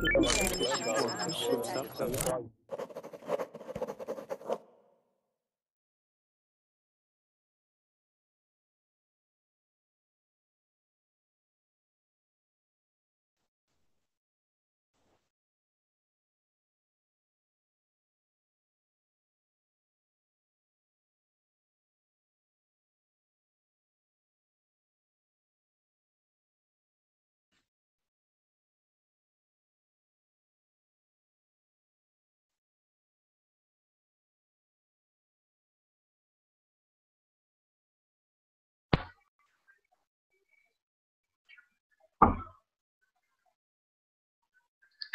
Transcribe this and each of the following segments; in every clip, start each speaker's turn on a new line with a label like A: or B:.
A: Ich bin nicht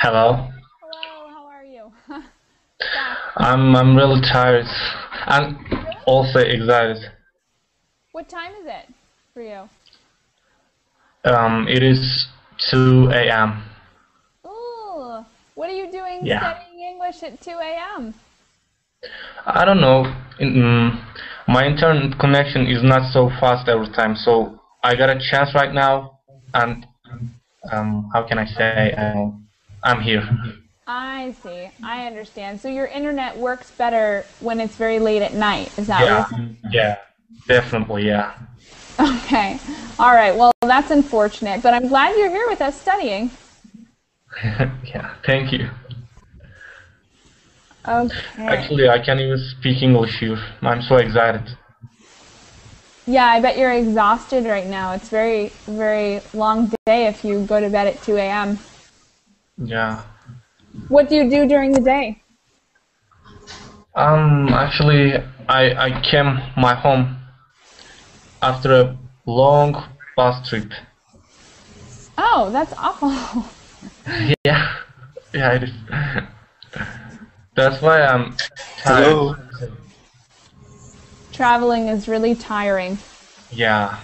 A: Hello.
B: Hello, how are you?
A: I'm I'm really tired and also excited.
B: what time is it for you?
A: Um, it is 2 a.m.
B: Ooh, what are you doing
A: Yeah.
B: studying English at 2 a.m.?
A: I don't know. mm, my internet connection is not so fast every time, so I got a chance right now, and um, how can I say? Um, I'm here.
B: I see. I understand. So your internet works better when it's very late at night. Is that
A: Yeah,
B: what you're
A: yeah, definitely, yeah.
B: Okay. All right. Well, that's unfortunate, but I'm glad you're here with us studying.
A: yeah, thank you.
B: Okay.
A: Actually, I can't even speak English here. I'm so excited.
B: Yeah, I bet you're exhausted right now. It's very, very long day if you go to bed at 2 a.m.
A: Yeah.
B: What do you do during the day?
A: Um, actually, I I came my home after a long bus trip.
B: Oh, that's awful.
A: Yeah, yeah, it is. That's why I'm tired.
C: Hello.
B: Traveling is really tiring.
A: Yeah.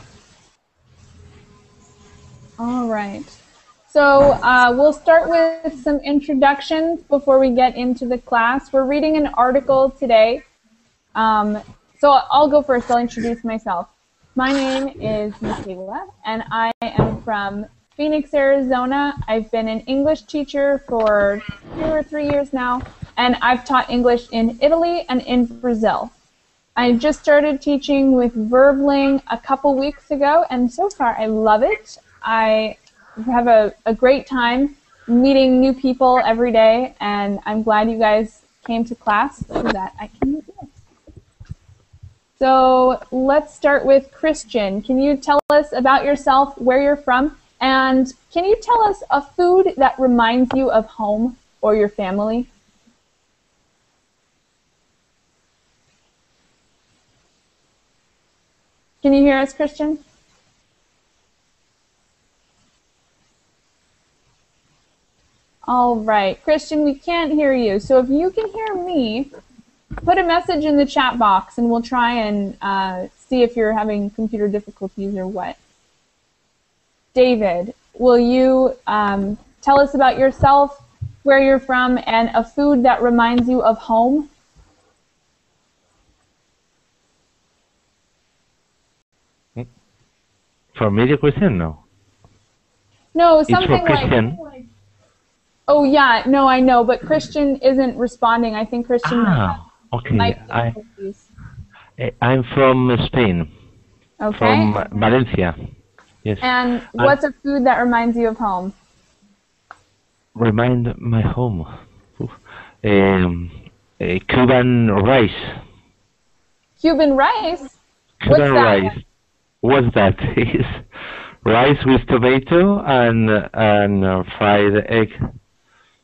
B: All right. So uh, we'll start with some introductions before we get into the class. We're reading an article today. Um, so I'll go first. I'll introduce myself. My name is Michaela, and I am from Phoenix, Arizona. I've been an English teacher for two or three years now, and I've taught English in Italy and in Brazil. I just started teaching with Verbling a couple weeks ago, and so far I love it. I have a, a great time meeting new people every day, and I'm glad you guys came to class so that I can do this. So let's start with Christian. Can you tell us about yourself, where you're from, and can you tell us a food that reminds you of home or your family? Can you hear us, Christian? All right. Christian, we can't hear you. So if you can hear me, put a message in the chat box and we'll try and uh, see if you're having computer difficulties or what. David, will you um, tell us about yourself, where you're from, and a food that reminds you of home?
C: For me, the question, no.
B: No,
C: It's for
B: something like. Oh yeah, no, I know, but Christian isn't responding. I think Christian
C: Ah, okay. I, eh, I'm from Spain,
B: Okay.
C: from Valencia. Yes.
B: and what's a food that reminds you of home?
C: Remind my home. Um, eh, Cuban rice.
B: Cuban rice.
C: Cuban
B: that?
C: rice. What's that? Is rice with tomato and and uh, fried egg.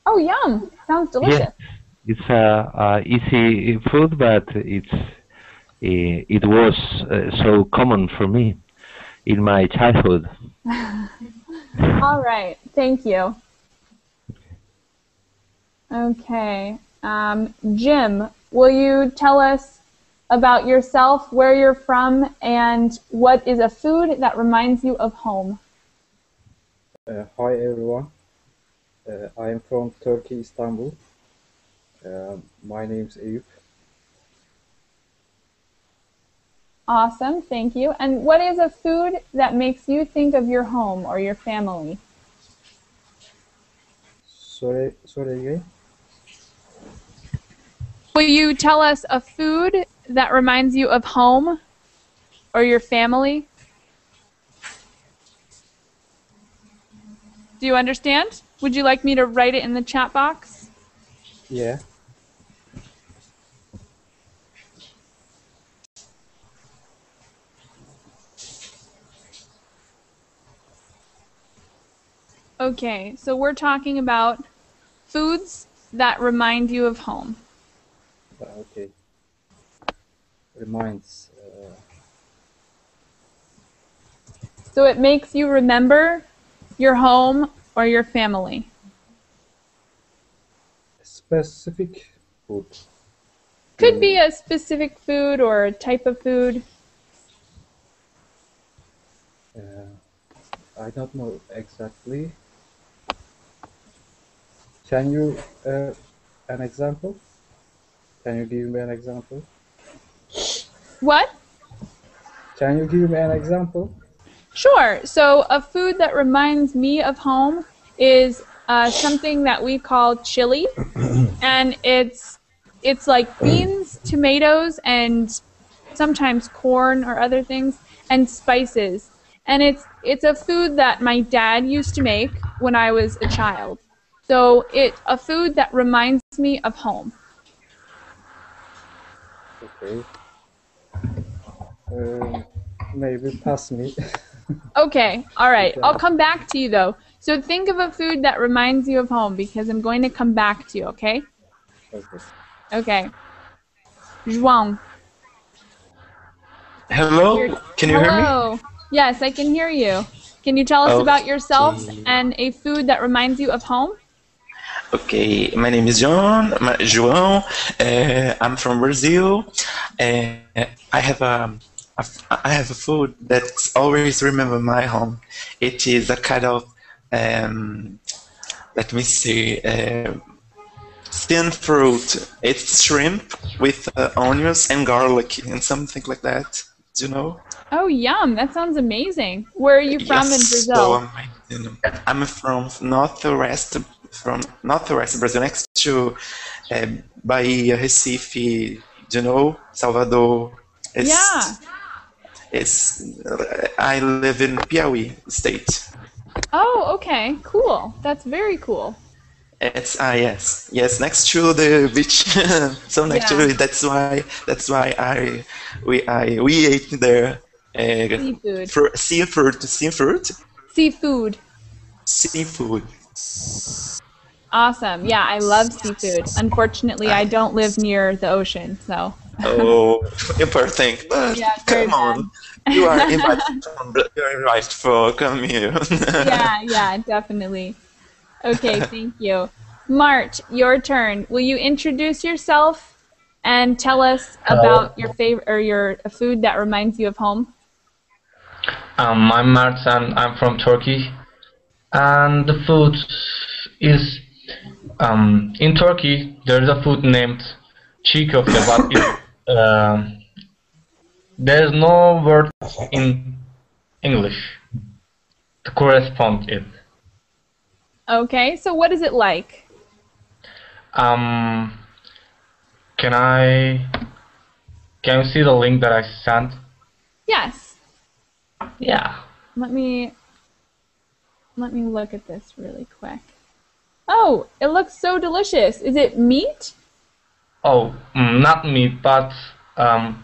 B: Oh, yum! Sounds delicious.
C: Yes, it's a, a easy food, but it's eh, it was uh, so common for me in my childhood.
B: All right. Thank you. Okay. Um, Jim, will you tell us about yourself, where you're from, and what is a food that reminds you of home?
D: Uh, hi everyone. Uh, I am from Turkey, Istanbul. Uh, my name is Eyüp.
B: Awesome. Thank you. And what is a food that makes you think of your home or your family?
D: sorry, sorry again.
B: Will you tell us a food that reminds you of home or your family? Do you understand? Would you like me to write it in the chat box?
D: Yeah.
B: Okay, so we're talking about foods that remind you of home.
D: Uh, Okay. Reminds. Uh,
B: So it makes you remember your home or your family.
D: specific food.
B: Could be a specific food or a type of food.
D: Uh, I don't know exactly. Can you uh, an example? Can you give me an example?
B: What?
D: Can you give me an example?
B: Sure. So a food that reminds me of home is uh, something that we call chili, and it's it's like beans, tomatoes, and sometimes corn or other things, and spices. And it's it's a food that my dad used to make when I was a child. So it a food that reminds me of home.
D: Okay. Uh, maybe pass me.
B: Okay, all right.
D: Okay.
B: I'll come back to you though. So think of a food that reminds you of home because I'm going to come back to you, okay?
D: okay.
B: Okay. João.
E: Hello,
B: You're-
E: can you hear me?
B: Hello. Yes, I can hear you. Can you tell us about yourself and a food that reminds you of home?
E: Okay, my name is John, my, João. Uh, I'm from Brazil. Uh, I have a, a f- I have a food that always remember my home. It is a kind of um, let me see, uh, thin fruit. It's shrimp with uh, onions and garlic and something like that. Do you know?
B: Oh, yum. That sounds amazing. Where are you from in Brazil?
E: so amazing. I'm from northwest, from northwest Brazil, next to uh, Bahia, Recife, do you know, Salvador. It's,
B: Yeah.
E: It's, I live in Piauí state.
B: Oh, okay. Cool. That's very cool.
E: It's ah yes yes next to the beach so next
B: Yeah.
E: to it that's why that's why I we I we ate there uh,
B: Seafood.
E: fr- seafood seafood
B: Seafood.
E: seafood
B: Awesome. Yeah, I love seafood. Unfortunately, I don't live near the ocean, so.
E: Oh, you poor thing. But
B: Yeah, very
E: come on, you are invited. You are invited for come here.
B: yeah, yeah, definitely. Okay, thank you. Mart, your turn. Will you introduce yourself and tell us about your favorite or your a food that reminds you of home?
A: Um, I'm Mert and I'm from Turkey. And the food is um, in Turkey. There's a food named çiğ köfte, but it, um, there's no word in English to correspond it.
B: Okay, so what is it like?
A: Um, can I can you see the link that I sent?
B: Yes.
A: Yeah.
B: Let me let me look at this really quick. Oh, it looks so delicious. Is it meat?
A: Oh, mm, not meat, but um,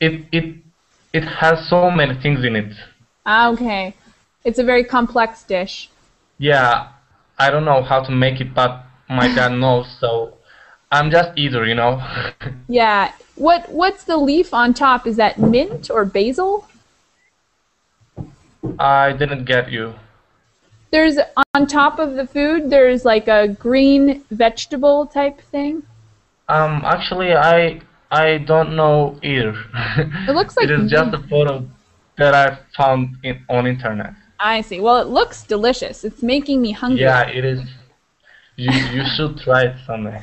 A: it it it has so many things in it.
B: Ah, okay. It's a very complex dish.
A: Yeah, I don't know how to make it, but my dad knows, so I'm just eater, you know.
B: Yeah. What what's the leaf on top? Is that mint or basil?
A: I didn't get you.
B: There's on top of the food there's like a green vegetable type thing.
A: Um, actually, I I don't know either.
B: It looks like
A: it is just a photo that I found in, on internet.
B: I see. Well, it looks delicious. It's making me hungry.
A: Yeah, it is. You you should try it someday.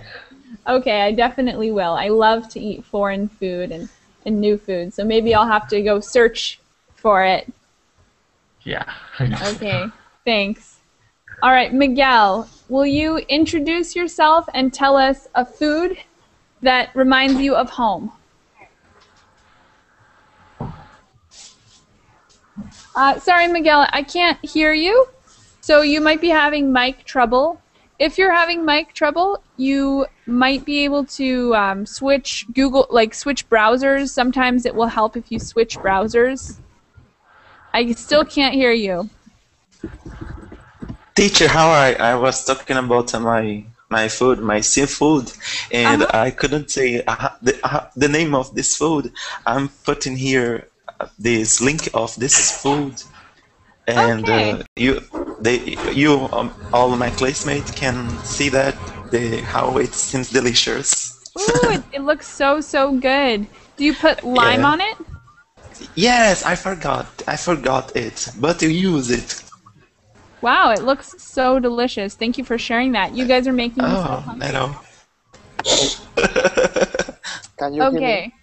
B: Okay, I definitely will. I love to eat foreign food and, and new food, so maybe I'll have to go search for it.
A: Yeah.
B: Okay, thanks. All right, Miguel, will you introduce yourself and tell us a food that reminds you of home? Uh, sorry, Miguel, I can't hear you, so you might be having mic trouble. If you're having mic trouble, you might be able to um, switch Google, like switch browsers. Sometimes it will help if you switch browsers. I still can't hear you.
E: Teacher, how I, I was talking about my my food, my seafood, and
B: Uh-huh.
E: I couldn't say uh, the, uh, the name of this food. I'm putting here this link of this food, and
B: Okay.
E: uh, you they you um, all my classmates can see that the how it seems delicious.
B: Ooh, it, it looks so so good. Do you put lime
E: Yeah.
B: on it?
E: Yes, I forgot. I forgot it, but you use it.
B: Wow, it looks so delicious. Thank you for sharing that. You guys are making me so
E: Oh,
B: hungry.
E: I know.
F: Can you hear me?
B: Okay.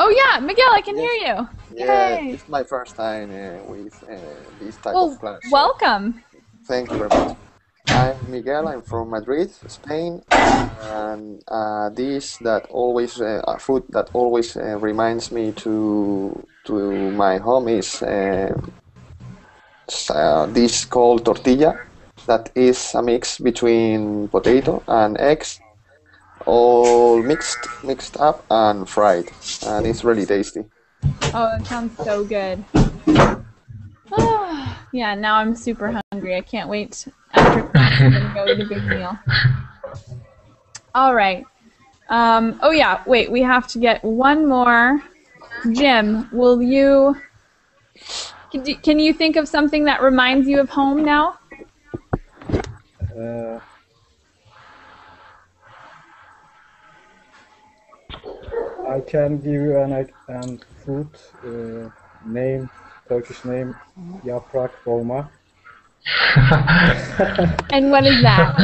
B: Oh yeah, Miguel, I can hear you.
F: Yeah,
B: Yay.
F: it's my first time uh, with uh, this type
B: Well,
F: of class.
B: welcome.
F: Thank you very much. I'm Miguel. I'm from Madrid, Spain, and uh, dish that always uh, a food that always uh, reminds me to to my home is uh, dish called tortilla. That is a mix between potato and eggs, all mixed mixed up and fried, and it's really tasty.
B: Oh, it sounds so good. Ah, yeah, now I'm super hungry. I can't wait after gonna go eat a big meal. All right. Um, oh yeah, wait. We have to get one more. Jim, will you? Can you- Can you think of something that reminds you of home now?
D: Uh, I can give you an an food uh, name, Turkish name, yaprak dolma.
B: And what is that?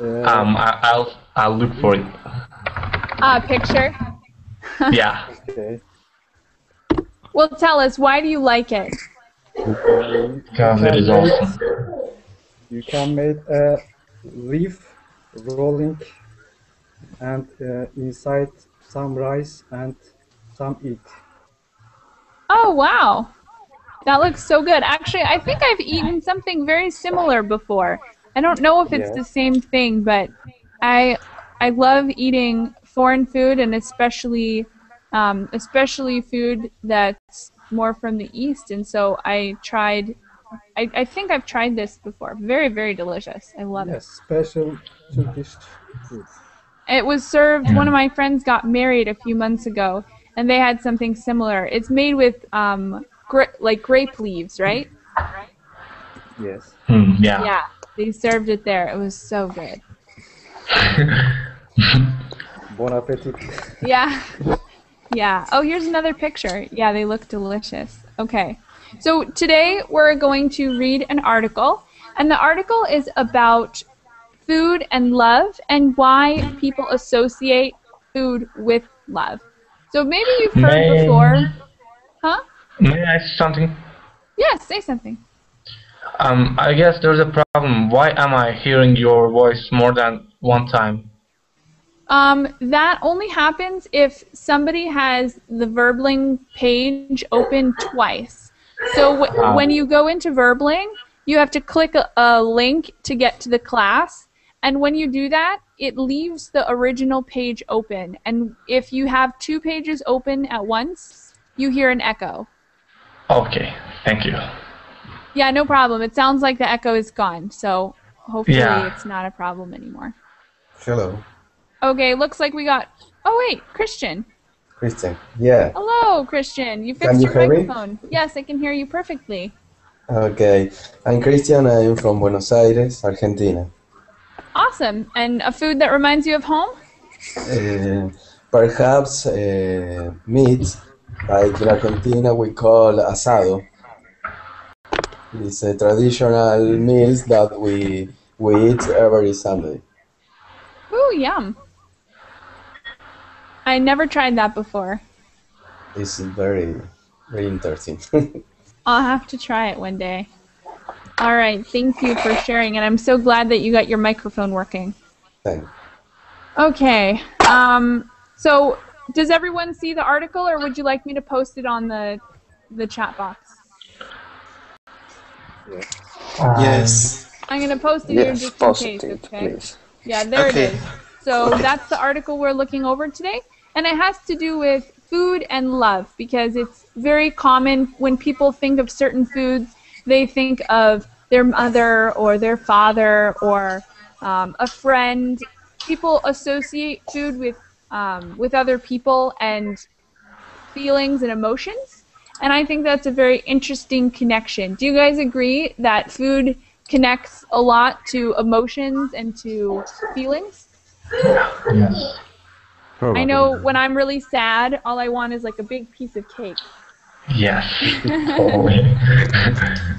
D: Uh,
A: Um, I, I'll I'll look for it.
B: Ah, picture.
A: Yeah.
D: okay.
B: Well, tell us. Why do you like it?
A: Because it is awesome.
D: You can make a leaf rolling and uh, inside some rice and some egg.
B: Oh, wow. That looks so good. Actually, I think I've eaten something very similar before. I don't know if it's
D: Yeah.
B: the same thing, but I I love eating foreign food and especially um, especially food that's more from the east. And so I tried. I, I think I've tried this before. Very very delicious. I love it.
D: Special Turkish food.
B: It was served. One of my friends got married a few months ago, and they had something similar. It's made with um, gra- like grape leaves, right?
D: Yes.
A: Hmm, yeah.
B: Yeah. They served it there. It was so good.
D: Bon appetit.
B: Yeah. Yeah. Oh, here's another picture. Yeah, they look delicious. Okay. So today we're going to read an article, and the article is about food and love and why people associate food with love. So maybe you've heard
A: May-
B: before. Huh?
A: May I say something?
B: Yes, say something.
A: Um, I guess there's a problem. Why am I hearing your voice more than one time?
B: Um, that only happens if somebody has the Verbling page open twice. So w-
A: Wow.
B: when you go into Verbling, you have to click a, a link to get to the class. And when you do that, it leaves the original page open. And if you have two pages open at once, you hear an echo.
A: Okay, thank you.
B: Yeah, no problem. It sounds like the echo is gone. So hopefully
A: Yeah.
B: it's not a problem anymore.
G: Hello,
B: Okay, looks like we got. Oh, wait, Christian.
G: Christian. Yeah.
B: Hello, Christian. You fixed
G: Can you
B: your
G: hear me?
B: microphone. Yes, I can hear you perfectly.
G: Okay. I'm Christian. I'm from Buenos Aires, Argentina.
B: Awesome. And a food that reminds you of home?
G: Uh, perhaps uh, meat, like in Argentina we call asado. It's a traditional meal that we we eat every Sunday.
B: Ooh, yum. I never tried that before.
G: It's very very interesting.
B: I'll have to try it one day. All right, thank you for sharing, and I'm so glad that you got your microphone working.
G: Thank you.
B: Okay, um, so does everyone see the article, or would you like me to post it on the the chat box?
E: Yes.
B: I'm gonna post it here
F: Yes,
B: just in
F: post
B: case.
F: it,
B: Okay.
F: please.
B: Yeah, there
E: Okay.
B: it is. So that's the article we're looking over today, and it has to do with food and love because it's very common when people think of certain foods, they think of their mother or their father or um, a friend. People associate food with um, with other people and feelings and emotions, and I think that's a very interesting connection. Do you guys agree that food connects a lot to emotions and to feelings?
A: Yes.
B: I know when I'm really sad, all I want is like a big piece of cake.
A: Yes.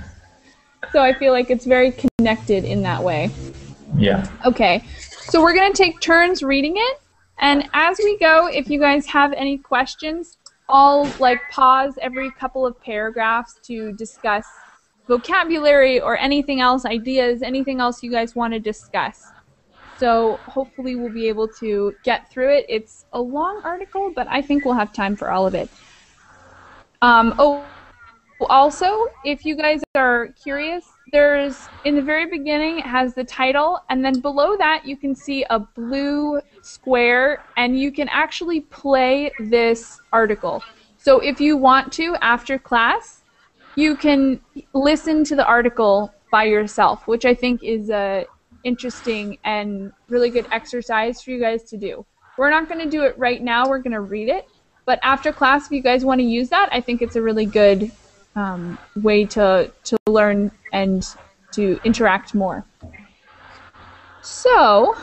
B: So I feel like it's very connected in that way.
A: yeah.
B: Okay, so we're going to take turns reading it. And as we go, if you guys have any questions, I'll like pause every couple of paragraphs to discuss vocabulary or anything else, ideas, anything else you guys want to discuss. So hopefully we'll be able to get through it. It's a long article, but I think we'll have time for all of it. Um, oh, also, if you guys are curious, there's in the very beginning it has the title, and then below that you can see a blue square, and you can actually play this article. So if you want to after class, you can listen to the article by yourself, which I think is a interesting and really good exercise for you guys to do. We're not going to do it right now. We're going to read it, but after class, if you guys want to use that, I think it's a really good um, way to to learn and to interact more. So,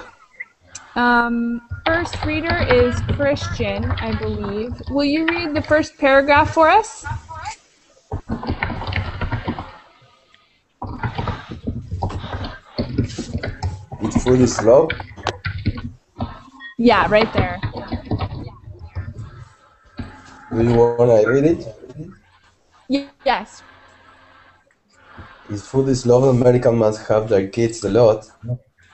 B: um, first reader is Christian, I believe. Will you read the first paragraph for us?
G: Food is love.
B: Yeah, right there.
G: Do you want to read it?
B: Yes.
G: If food is love, Americans must have their kids a lot,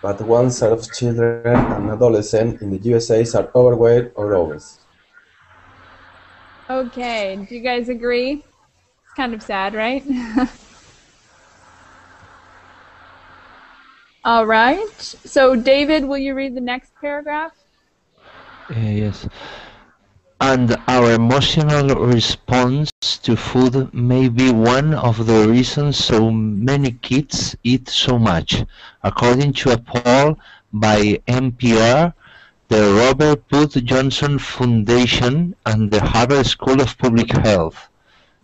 G: but one set of children and adolescents in the USA are overweight or obese.
B: Okay. Do you guys agree? It's kind of sad, right? All right. So, David, will you read the next paragraph?
C: Uh, yes. And our emotional response to food may be one of the reasons so many kids eat so much. According to a poll by NPR, the Robert Wood Johnson Foundation and the Harvard School of Public Health,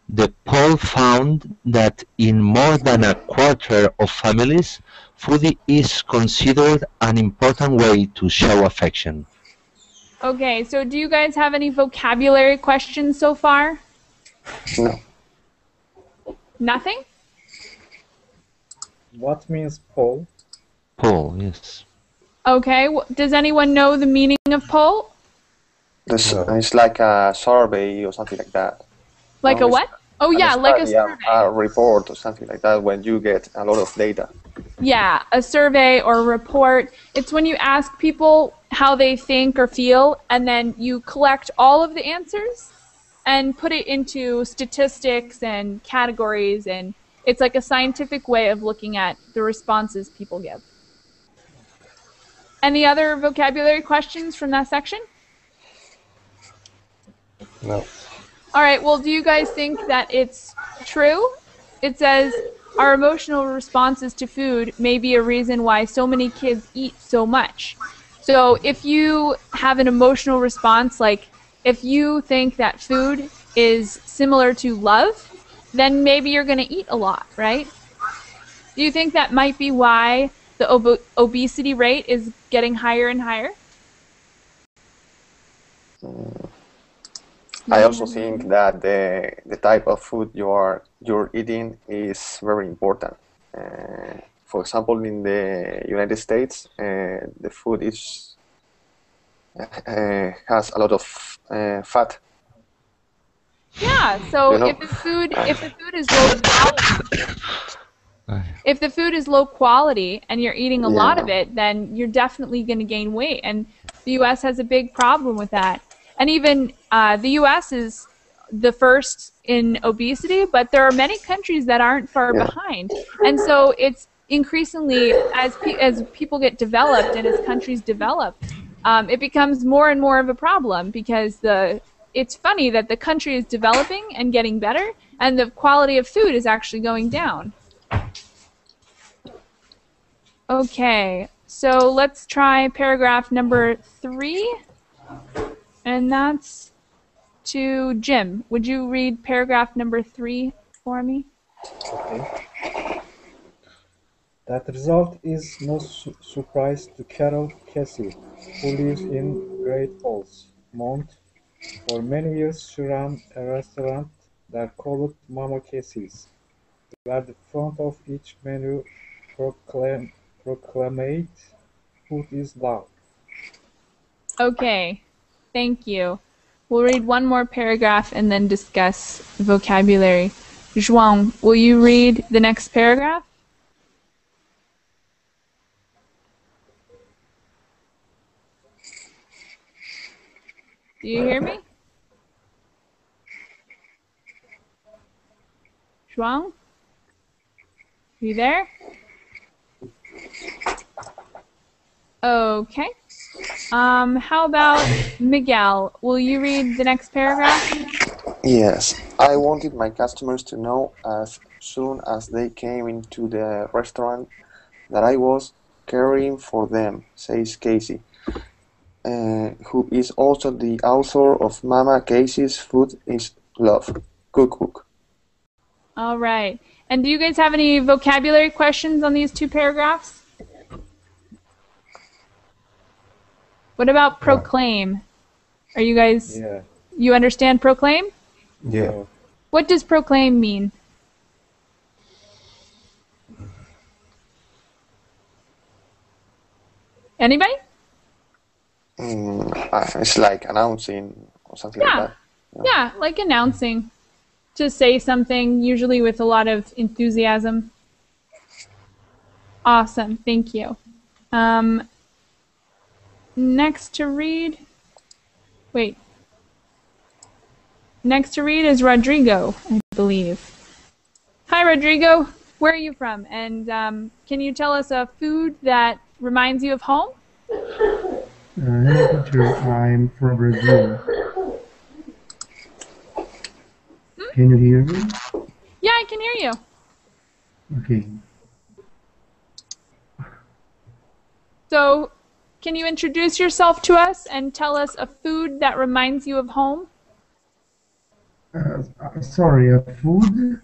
C: the poll found that in more than a quarter of families, food is considered an important way to show affection.
B: Okay. So, do you guys have any vocabulary questions so far?
F: No.
B: Nothing?
D: What means poll?
C: Poll, yes.
B: Okay. Does anyone know the meaning of poll?
F: This,
G: No.
F: It's like a survey or something like that.
B: Like a what? Oh,
F: And
B: yeah, like a survey.
F: A report or something like that when you get a lot of data.
B: Yeah, a survey or a report. It's when you ask people how they think or feel, and then you collect all of the answers and put it into statistics and categories, and it's like a scientific way of looking at the responses people give. Any other vocabulary questions from that section?
G: No.
B: All right, well, do you guys think that it's true? It says our emotional responses to food may be a reason why so many kids eat so much. So if you have an emotional response, like if you think that food is similar to love, then maybe you're going to eat a lot, right? Do you think that might be why the ob- obesity rate is getting higher and higher?
F: Uh, I also think that the the type of food you are you're eating is very important. Uh, for example, in the United States, uh, the food is uh, has a lot of uh, fat.
B: Yeah. So
F: You know-
B: if the food if the food is low in calories, if the food is low quality and you're eating a lot of it, then you're definitely going to gain weight. And the U.S. has a big problem with that. And even uh, the U.S. is the first in obesity, but there are many countries that aren't far
F: Yeah.
B: behind. And so it's increasingly as pe- as people get developed and as countries develop, um, it becomes more and more of a problem because the it's funny that the country is developing and getting better, and the quality of food is actually going down. Okay, so let's try paragraph number three, and that's to Jim. Would you read paragraph number three for me?
D: Okay. That result is no su- surprise to Carol Casey, who lives in Great Falls, Mount. For many years, she ran a restaurant that called Mama Casey's, where the front of each menu proclaim, proclaimed food is love.
B: Okay, thank you. We'll read one more paragraph and then discuss vocabulary. João, will you read the next paragraph? Do you hear me? João? You there? Okay. Um, how about Miguel? Will you read the next paragraph?
F: Yes, I wanted my customers to know as soon as they came into the restaurant that I was caring for them, says Casey, uh, who is also the author of Mama Casey's Food is Love cookbook.
B: All right. And do you guys have any vocabulary questions on these two paragraphs? What about proclaim? Are you guys
D: Yeah.
B: you understand proclaim?
G: Yeah.
B: What does proclaim mean? Anybody?
F: Mm, it's like announcing or something
B: Yeah.
F: like that.
B: Yeah, like announcing. To say something, usually with a lot of enthusiasm. Awesome, thank you. Um, next to read. Wait. Next to read is Rodrigo, I believe. Hi, Rodrigo. Where are you from? And um, can you tell us a food that reminds you of home?
H: Uh. I'm from Brazil. Can you hear me?
B: Yeah, I can hear you.
H: Okay.
B: So, can you introduce yourself to us and tell us a food that reminds you of home?
H: Uh, uh, sorry, a food?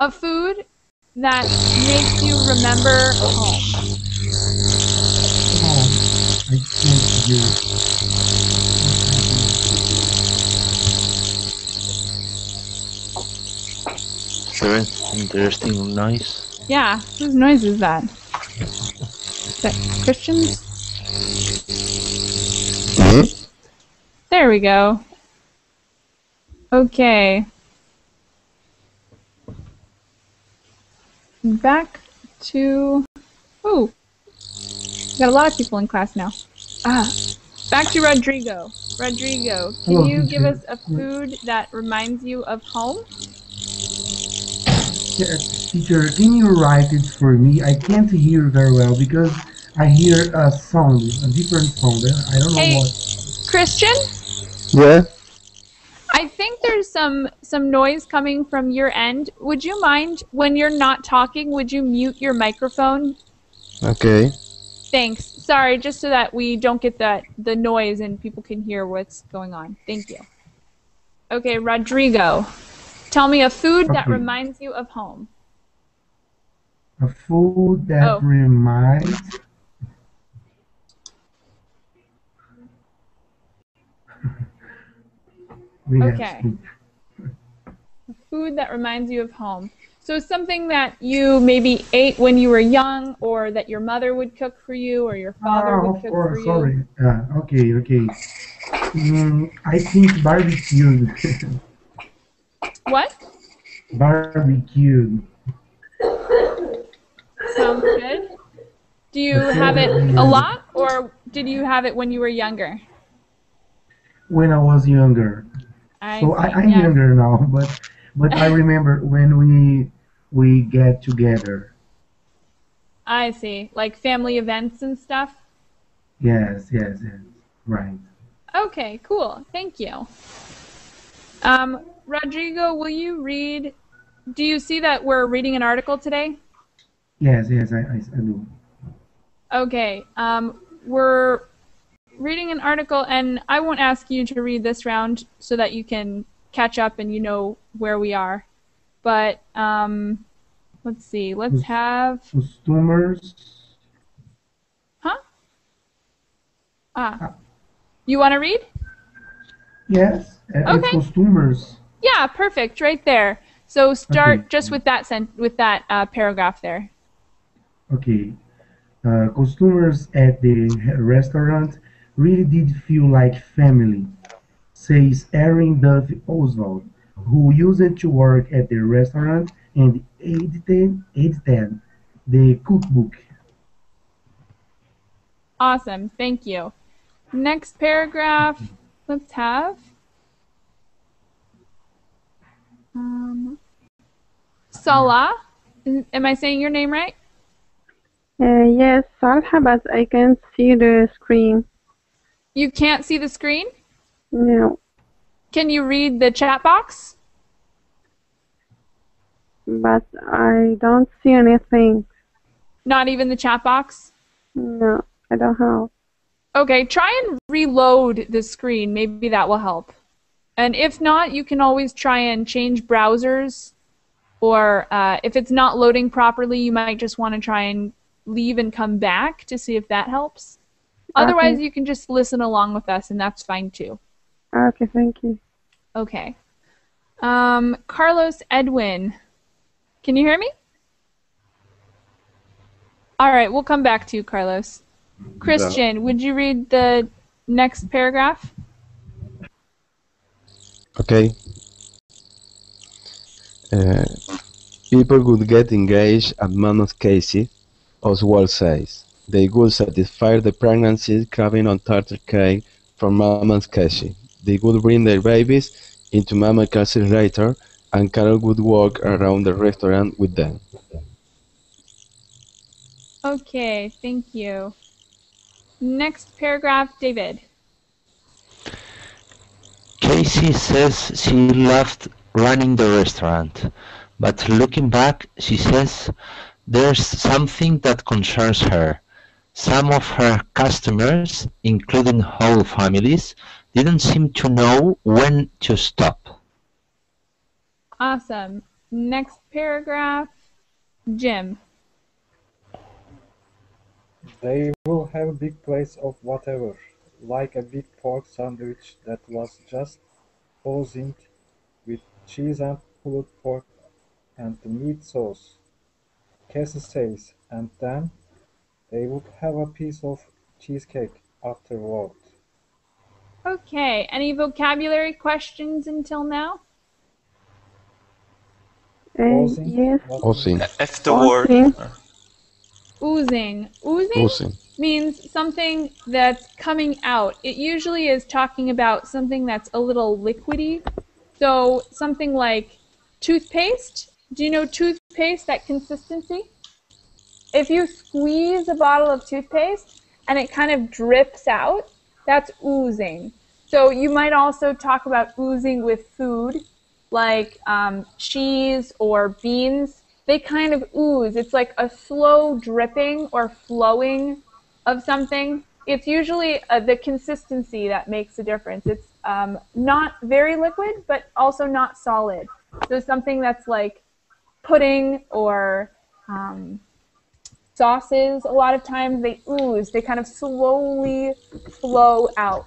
B: A food that makes you remember home.
H: Oh, I can't hear.
C: Very interesting noise.
B: Yeah, whose noise is that? Is that Christian's? There we go. Okay. Back to. Oh, got a lot of people in class now. Ah, back to Rodrigo. Rodrigo, can
H: Hello,
B: you give us a food that reminds you of home?
H: Yeah, teacher, can you write it for me? I can't hear very well because I hear a sound, a different sound. I don't know
B: Hey.
H: what.
B: Christian?
G: Yeah.
B: I think there's some some noise coming from your end. Would you mind when you're not talking, would you mute your microphone?
G: Okay.
B: Thanks. Sorry, just so that we don't get that the noise and people can hear what's going on. Thank you. Okay, Rodrigo. Tell me a food that reminds you of home.
H: A food that
B: Oh.
H: reminds. We have
B: Okay. food that reminds you of home. So something that you maybe ate when you were young or that your mother would cook for you or your father
H: Ah,
B: would cook
H: course,
B: for you.
H: sorry. Uh, okay, okay. Mm, I think barbecued.
B: What?
H: barbecued.
B: sounds good. Do you have it a lot, or did you have it when you were younger?
H: When I was younger.
B: I
H: So I, I'm
B: yeah.
H: younger now, but but I remember when we we get together.
B: I see. Like family events and stuff?
H: Yes, yes, yes. Right.
B: Okay, cool. Thank you. Um, Rodrigo, will you read? Do you see that we're reading an article today?
H: Yes, yes, I, I, I do.
B: Okay. Um, we're reading an article, and I won't ask you to read this round so that you can catch up and you know where we are. But um, let's see. Let's have.
H: Customers.
B: Huh? Ah. You want to read?
H: Yes,
B: Okay.
H: customers.
B: Yeah, perfect. Right there. So start
H: Okay.
B: just with that sent with that uh, paragraph there.
H: Okay. Uh, customers at the restaurant really did feel like family, says Erin Duffy Oswald, who used to work at the restaurant and edited, edited the cookbook.
B: Awesome. Thank you. Next paragraph. Let's have. Um, Salah. Am I saying your name right?
I: Uh, yes, Salha, but I can't see the screen.
B: You can't see the screen?
I: No,
B: Can you read the chat box?
I: but I don't see anything.
B: Not even the chat box?
I: No, I don't have.
B: Okay, try and reload the screen. Maybe that will help. And if not, you can always try and change browsers. Or uh, if it's not loading properly, you might just want to try and leave and come back to see if that helps. Otherwise,
I: Okay.
B: you can just listen along with us, and that's fine too.
I: Okay, thank you.
B: Okay. Um, Carlos Edwin. Can you hear me? All right, we'll come back to you, Carlos. Christian, would you read the next paragraph?
J: Okay. Uh, people would get engaged at Mammoth Casey, Oswald says. They would satisfy the pregnancy craving on tartar cake from Mama's Casey. They would bring their babies into Mammoth Casey later, and Carol would walk around the restaurant with them.
B: Okay, thank you. Next paragraph, David.
C: Casey says she loved running the restaurant, but looking back, she says there's something that concerns her. Some of her customers, including whole families, didn't seem to know when to stop.
B: Awesome. Next paragraph, Jim.
D: They will have a big place of whatever, like a big pork sandwich that was just oozing with cheese and pulled pork and the meat sauce. Cassie says, and then they would have a piece of cheesecake afterward.
B: Okay, any vocabulary questions until now?
I: Uh,
D: Oozing?
I: yes,
J: Oozing.
E: Afterward.
I: Oozing.
B: Oozing. Oozing
J: Oozing.
B: means something that's coming out. It usually is talking about something that's a little liquidy. So something like toothpaste. Do you know toothpaste, that consistency? If you squeeze a bottle of toothpaste and it kind of drips out, that's oozing. So you might also talk about oozing with food, like um, cheese or beans. They kind of ooze. It's like a slow dripping or flowing of something. It's usually uh, the consistency that makes a difference. It's um, not very liquid, but also not solid. So something that's like pudding or um, sauces, a lot of times they ooze. They kind of slowly flow out.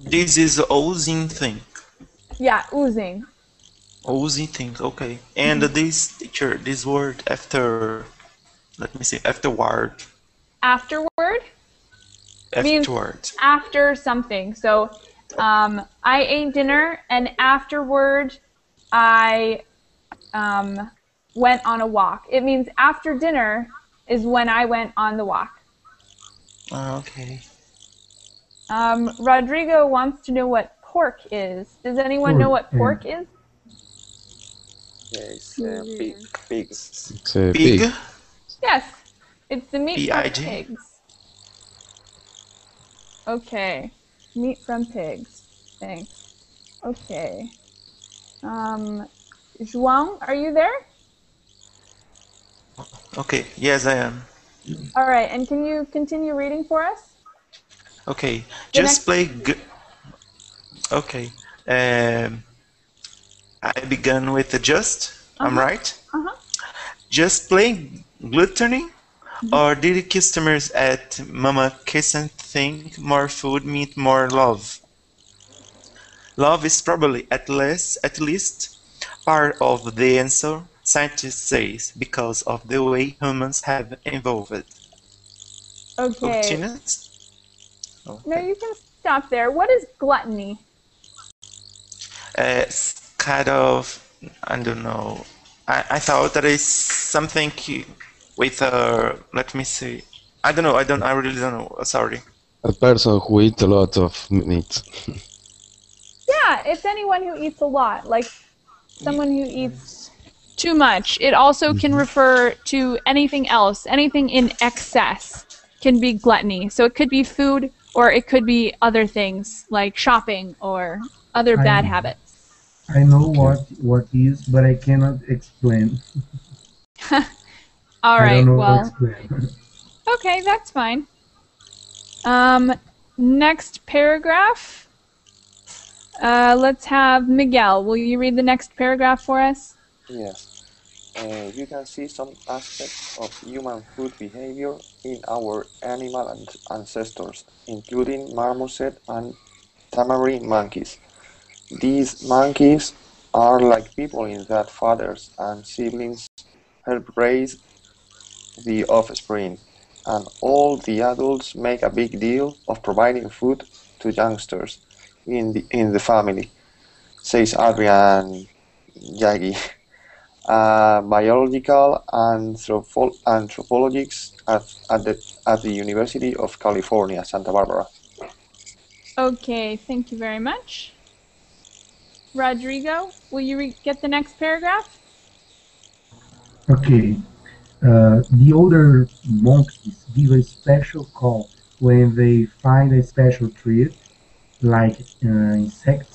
E: This is oozing thing.
B: Yeah, oozing.
E: Oozing thing, okay. And this teacher, this word after, let me see, afterward.
B: Afterward
E: Afterward.
B: after something. So um, I ate dinner, and afterward, I um, went on a walk. It means after dinner is when I went on the walk.
E: Ah, okay.
B: Um, Rodrigo wants to know what pork is. Does anyone know what
H: Pork,
B: pork is?
F: Yes, uh, pig, pigs.
J: It's a
E: Pig.
J: pig.
B: Yes, it's the meat from pigs. Okay, meat from pigs. Thanks. Okay. Um, João, are you there?
E: Okay. Yes, I am.
B: All right, and can you continue reading for us?
E: Okay.
B: The
E: Just play. G- okay. Um, I began with the just. I'm
B: Uh-huh.
E: right.
B: Uh-huh.
E: Just plain gluttony, or did the customers at Mama Kissant think more food meant more love? Love is probably at least at least part of the answer, scientists say, because of the way humans have evolved.
B: Okay.
E: Continuous?
B: No, you can stop there. What is gluttony?
E: Uh, it's kind of I don't know. I, I thought that is something ki- with uh let me see. I don't know. I don't. I really don't know. Sorry.
J: A person who eats a lot of meat.
B: Yeah, it's anyone who eats a lot, like someone who eats too much. It also can refer to anything else, anything in excess can be gluttony. So it could be food or it could be other things like shopping or other bad
H: I-
B: habits.
H: I know what what is, but I cannot explain.
B: All right, I
H: don't know
B: well,
H: how to explain.
B: okay, that's fine. Um, next paragraph. Uh, let's have Miguel. Will you read the next paragraph for us?
F: Yes. Uh, you can see some aspects of human food behavior in our animal ancestors, including marmoset and tamarin monkeys. These monkeys are like people in that fathers and siblings help raise the offspring, and all the adults make a big deal of providing food to youngsters in the in the family, says Adrian Jaeggi a biological anthropo- anthropologist at, at, the, at the University of California, Santa Barbara.
B: Okay, thank you very much. Rodrigo, will you re- get the next paragraph?
H: Okay. Uh, the older monkeys give a special call when they find a special treat, like uh, insects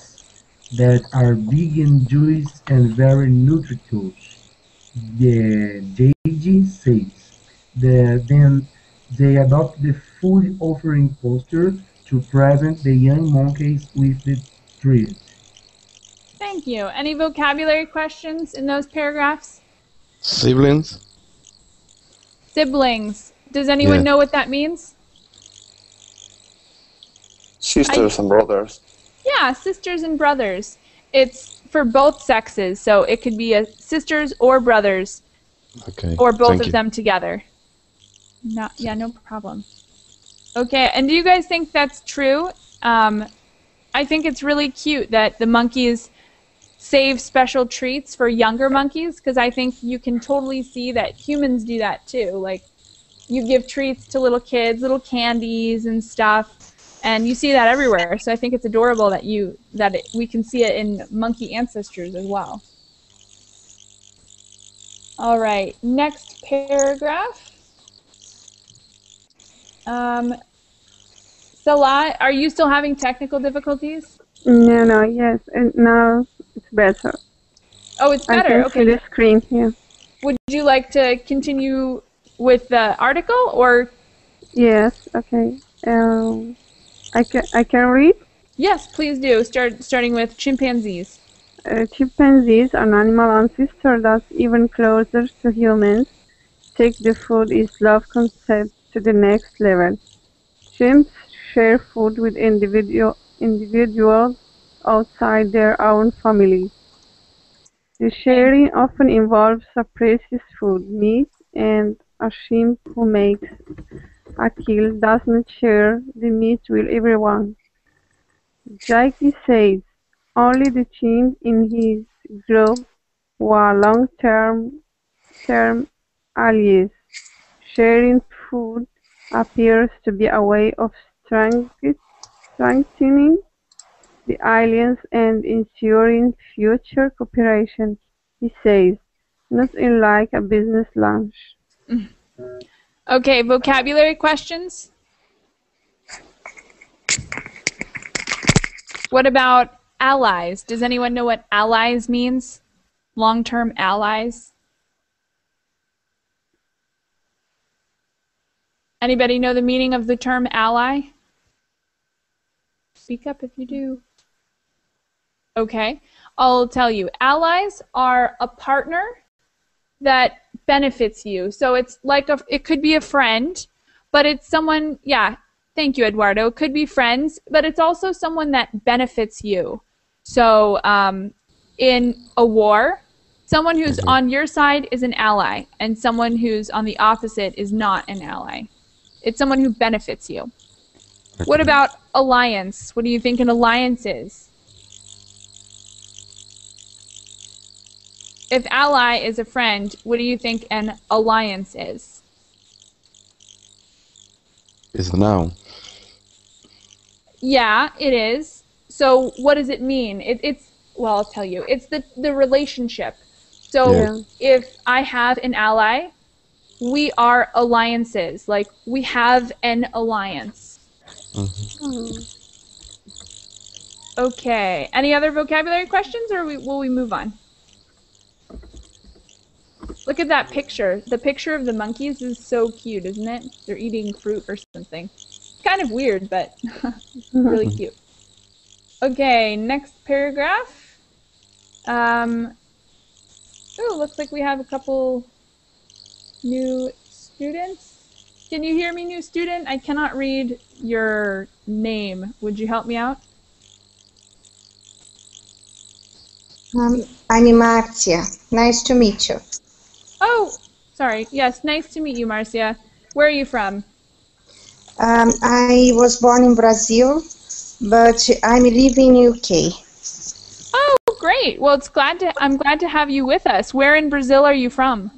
H: that are big and juicy and very nutritious. The Jaeggi says that then they adopt the food offering posture to present the young monkeys with the treat.
B: Thank you. Any vocabulary questions in those paragraphs?
J: Siblings?
B: Siblings. Does anyone
J: Yeah.
B: know what that means?
F: Sisters and brothers.
B: Yeah, sisters and brothers. It's for both sexes, so it could be a sisters or brothers
J: Okay.
B: or both
J: thank
B: of
J: you.
B: them together. Not, yeah, no problem. Okay, and do you guys think that's true? Um, I think it's really cute that the monkeys save special treats for younger monkeys because I think you can totally see that humans do that too. Like, you give treats to little kids, little candies and stuff, and you see that everywhere. So I think it's adorable that you that it, we can see it in monkey ancestors as well. All right, next paragraph. Um, Salah, are you still having technical difficulties?
I: No, no, yes, and now it's better.
B: Oh, it's
I: I
B: better.
I: can see
B: Okay.
I: the screen here.
B: Would you like to continue with the article or?
I: Yes, okay. Um, I can I can read.
B: Yes, please do. Start starting with chimpanzees.
I: Uh, chimpanzees, an animal ancestor that's even closer to humans, take the food is love concept to the next level. Chimps share food with individual, individuals outside their own family. The sharing often involves a precious food, meat, and a chimp who makes a kill does not share the meat with everyone. Jaeggi says only the chimp in his group were long-term term allies. Sharing food appears to be a way of strengthening the alliance and ensuring future cooperation, he says, not unlike a business lunch. Mm-hmm.
B: Okay, vocabulary questions? What about allies? Does anyone know what allies means? Long-term allies? Anybody know the meaning of the term ally? Speak up if you do. Okay, I'll tell you. Allies are a partner that benefits you. So it's like a, it could be a friend, but it's someone, yeah, thank you, Eduardo. It could be friends, but it's also someone that benefits you. So um, in a war, someone who's on your side is an ally, and someone who's on the opposite is not an ally. It's someone who benefits you. What about alliance? What do you think an alliance is? If ally is a friend, what do you think an alliance is?
J: Is a noun.
B: Yeah, it is. So what does it mean? It, it's well, I'll tell you. It's the the relationship. So
J: Yeah.
B: if I have an ally, we are alliances. Like we have an alliance. Mm-hmm. Okay. Any other vocabulary questions, or we, will we move on? Look at that picture. The picture of the monkeys is so cute, isn't it? They're eating fruit or something. It's Kind of weird, but really cute. Okay, next paragraph. Um, oh, looks like we have a couple new students. Can you hear me, new student? I cannot read your name. Would you help me out?
K: Um, I'm Marcia. Nice to meet you.
B: Oh, sorry. Yes, nice to meet you, Marcia. Where are you from?
K: Um, I was born in Brazil, but I'm living in UK.
B: Oh, great. Well, it's glad to. I'm glad to have you with us. Where in Brazil are you from?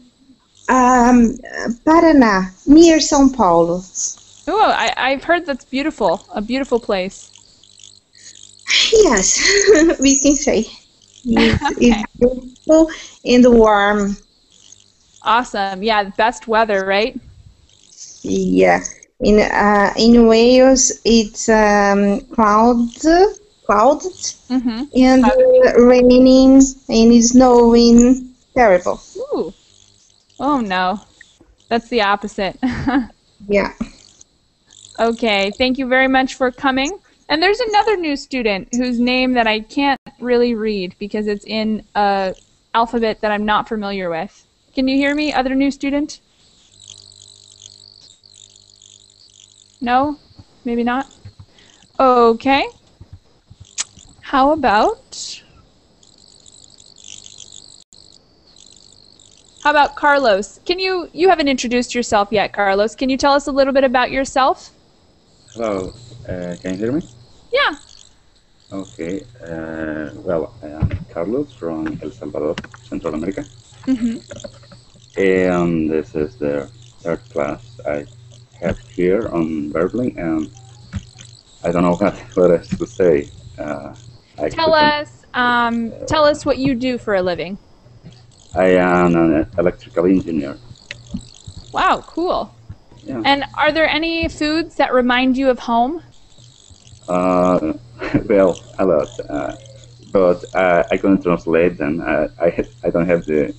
K: Um, Paraná, near São Paulo.
B: Oh, I, I've heard that's beautiful. A beautiful place.
K: Yes, we can say. It's, it's beautiful and warm.
B: Awesome. Yeah, best weather, right?
K: Yeah. In uh, in Wales, it's um, cloud, cloud,
B: Mm-hmm.
K: and uh, raining and snowing. Terrible.
B: Ooh. Oh no, that's the opposite.
K: Yeah.
B: okay. Thank you very much for coming. And there's another new student whose name that I can't really read because it's in a alphabet that I'm not familiar with. Can you hear me, other new student? No? Maybe not? Okay. How about How about Carlos? Can you you haven't introduced yourself yet, Carlos. Can you tell us a little bit about yourself?
L: Hello, uh, can you hear me?
B: Yeah.
L: Okay, uh, well, I am Carlos from El Salvador, Central America,
B: Mm-hmm.
L: and this is the third class I have here on Verbling, and I don't know what, what else to say. Uh, I
B: Tell us um, tell us what you do for a living.
L: I am an electrical engineer.
B: Wow, cool.
L: Yeah.
B: And are there any foods that remind you of home?
L: Uh, well, a lot, uh, but uh, I couldn't translate them. Uh, I I don't have the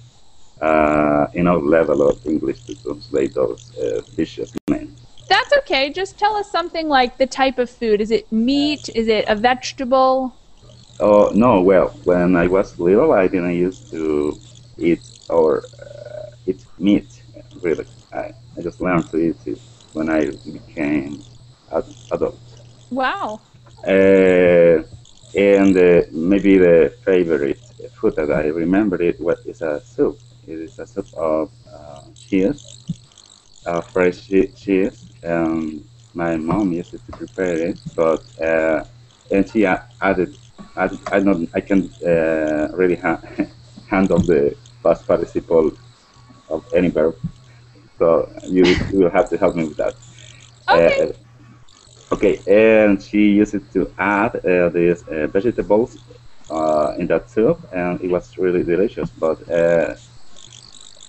L: uh, enough level of English to translate those uh, dishes names.
B: That's okay. Just tell us something like the type of food. Is it meat? Is it a vegetable?
L: Oh no, well, when I was little, I didn't used to eat or uh, eat meat. Really, I, I just learned to eat it when I became ad- adult.
B: Wow.
L: Uh, and uh, maybe the favorite food that I remember it was is a soup. It is a soup of uh, cheese, uh, fresh cheese, and my mom used to prepare it. But uh, and she added, added I don't, I can uh, really ha- handle the past participle of any verb. So you, you will have to help me with that.
B: Okay.
L: Uh, okay, and she used it to add uh, these uh, vegetables uh, in that soup, and it was really delicious. But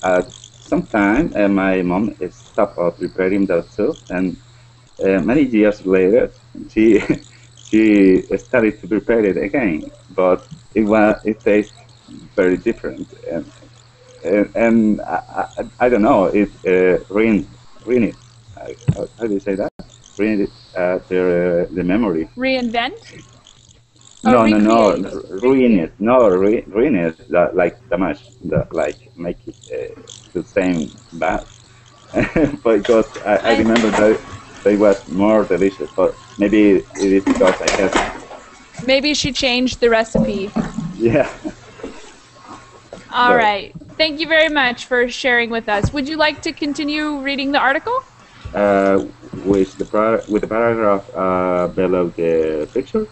L: uh, at some time, uh, my mom stopped uh, preparing that soup, and uh, many years later, she she started to prepare it again. But it was it tastes very different, and and, and I, I, I don't know, it uh, ruined ruined it. How, how do you say that? Ruined it, uh, the the memory.
B: Reinvent? Oh,
L: No, no, no, ruin it. No, ruin, ruin it. That, like damage, the, like make it uh, the same bad. because I, I remember that they was more delicious, but maybe it is because I have,
B: Maybe she changed the recipe.
L: yeah.
B: All
L: Right.
B: right. Thank you very much for sharing with us. Would you like to continue reading the article?
L: Uh, with the par- with the paragraph uh, below the picture.